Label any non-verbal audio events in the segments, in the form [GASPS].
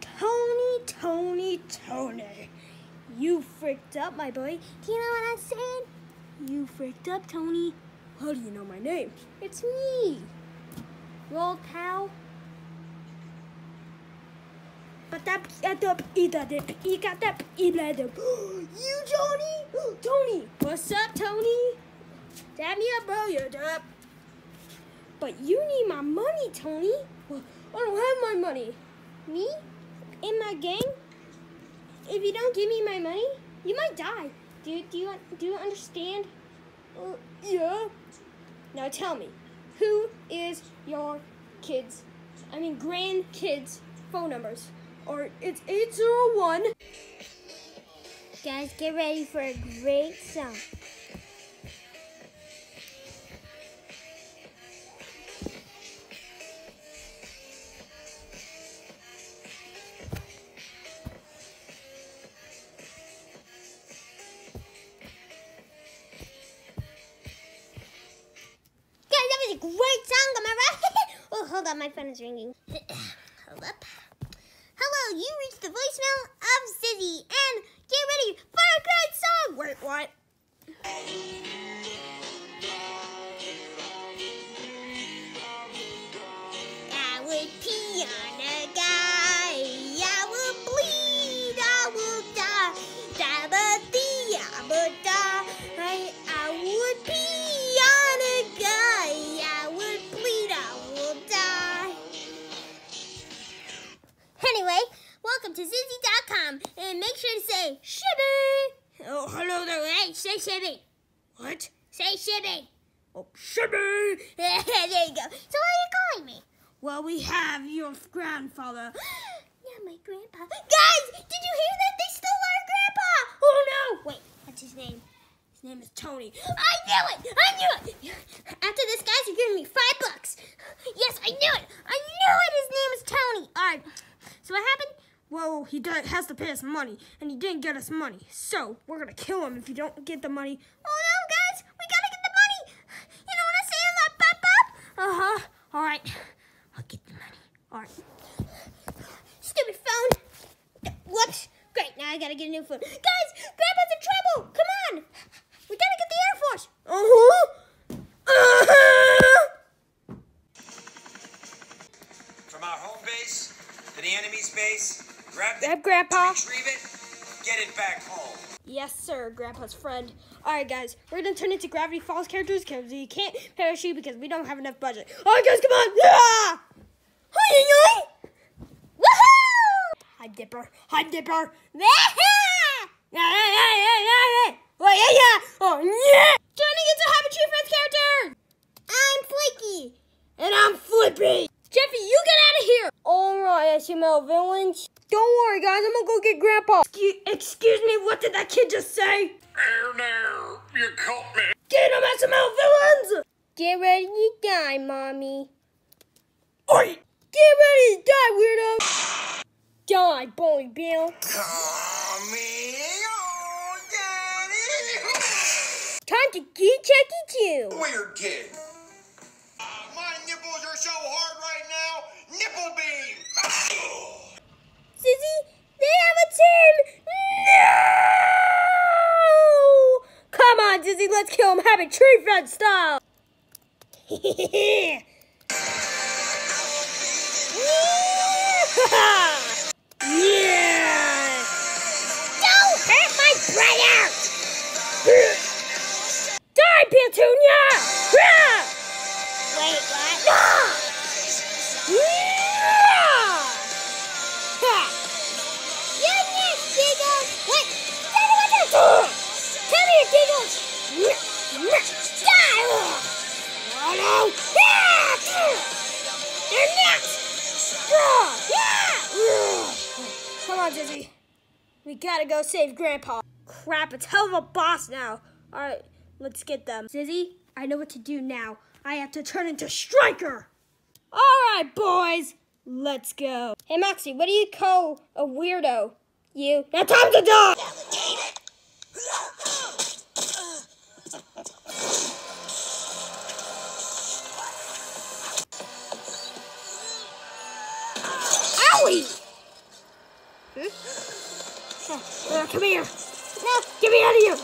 Tony, Tony, Tony. You freaked up, my boy. Do you know what I'm saying? You freaked up, Tony. How do you know my name? It's me. Old pal. But that you got that You [GASPS] Tony? [GASPS] Tony. What's up, Tony? Dab me up, bro. You're up. But you need my money, Tony. I don't have my money. Me? In my gang? If you don't give me my money, you might die. Do do you, do you understand? Uh, yeah. Now tell me, who is your kids, I mean grandkids' phone numbers? Or it's 801. Guys, get ready for a great song. Great song, am I right? [LAUGHS] oh, hold on, my phone is ringing. [CLEARS THROAT] hold up. Hello, you reached the voicemail of Sizzy, and get ready for a great song. Wait, what? Hey, say Shibby. What? Say Shibby. Oh, Shibby. [LAUGHS] there you go. So why are you calling me? Well, we have your grandfather. [GASPS] yeah, my grandpa. Guys, did you hear that? They stole our grandpa. Oh, no. Wait, what's his name? His name is Tony. [GASPS] I knew it. I knew it. [LAUGHS] After this, guys, you're giving me five bucks. [GASPS] Yes, I knew it. I knew it. His name is Tony. All right. So what happened? Well, he does, has to pay us money, and he didn't get us money. So we're gonna kill him if you don't get the money. Oh no, guys, we gotta get the money. You know what I'm saying? Like, pop, pop. Uh huh. All right, I'll get the money. All right. Stupid phone. Whoops. Great. Now I gotta get a new phone. Guys, retrieve it, get it back home. Yes, sir, Grandpa's friend. All right, guys, we're gonna turn into Gravity Falls characters because we can't parachute because we don't have enough budget. All right, guys, come on! Yeah! Hi, hi, Dipper. Hi, Dipper. Yeah, yeah, yeah, yeah, yeah, yeah. Oh, yeah, yeah. Oh, yeah. Turning into Happy Tree Friends character. I'm Flaky. And I'm Flippy. Jeffy, you get out of here. All right, SML villains. Don't worry, guys. I'm gonna go get Grandpa. Excuse, excuse me. What did that kid just say? Oh no, you caught me. Get him, SML villains. Get ready to die, mommy. Oi! Get ready to die, weirdo. Die, Boy Bill. Come here, oh, daddy. Time to get Chucky too. Weird kid. Uh, my nipples are so hard right now. Nipple beam. Sizzy, they have a team. No! Come on, Dizzy, Tree Friend style. [LAUGHS] on, Dizzy. We gotta go save Grandpa. Crap, it's Helluva Boss now. Alright, let's get them. Zizzy, I know what to do now. I have to turn into Striker! All right, boys, let's go. Hey, Moxie, what do you call a weirdo? You. Now time to die! Owie! Uh, come here. No, get me out of here.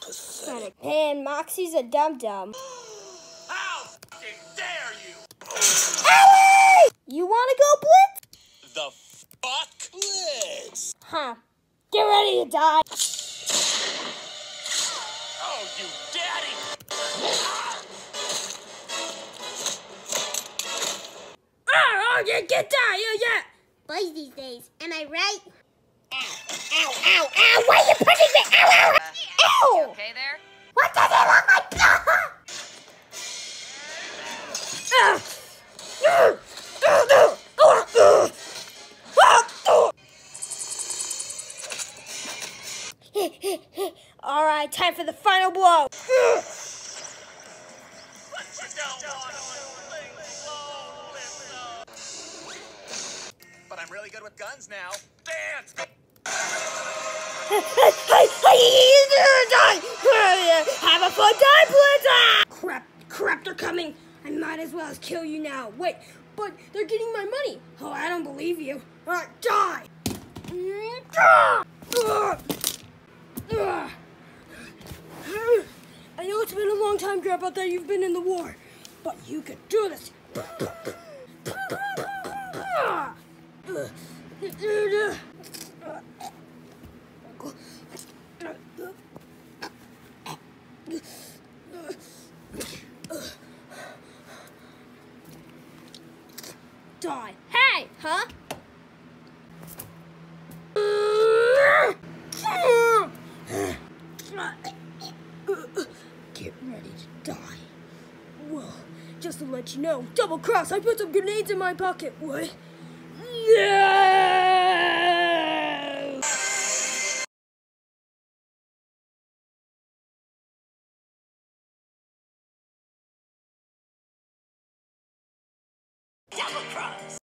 Pathetic. Man, Moxie's a dum dum. How fucking dare you? Owie! You wanna go blitz? The fuck? Blitz. Huh. Get ready to die. Oh, you daddy. Oh yeah, get down, yeah, yeah. Boys these days, am I right? Ow, ow, ow, ow, why are you pushing me? Ow, ow, ow! Ow! Okay there? What does it look like? Ah! Ah! All right, time for the final blow. [LAUGHS] good with guns now. Dance. Have a fun time, Blitz! Crap, crap, they're coming. I might as well as kill you now. Wait, but they're getting my money. Oh, I don't believe you. All right, die! Ugh. Ugh. I know it's been a long time, Grandpa, that you've been in the war, but you can do this. Die. Hey, huh? Get ready to die. Well, just to let you know, double cross, I put some grenades in my pocket. What? Yeah! Cross.